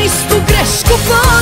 ništu grešku ponovim